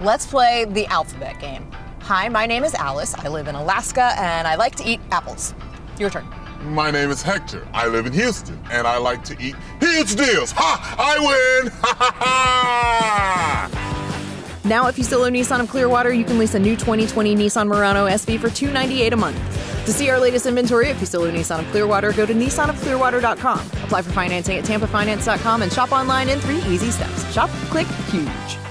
Let's play the alphabet game. Hi, my name is Alice. I live in Alaska and I like to eat apples. Your turn. My name is Hector. I live in Houston and I like to eat huge deals. Ha! I win! Ha ha ha! Now, if Fuccillo Nissan of Clearwater, you can lease a new 2020 Nissan Murano SV for $298 a month. To see our latest inventory, if Fuccillo Nissan of Clearwater, go to nissanofclearwater.com. Apply for financing at tampafinance.com and shop online in three easy steps. Shop, click, huge.